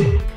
Yeah.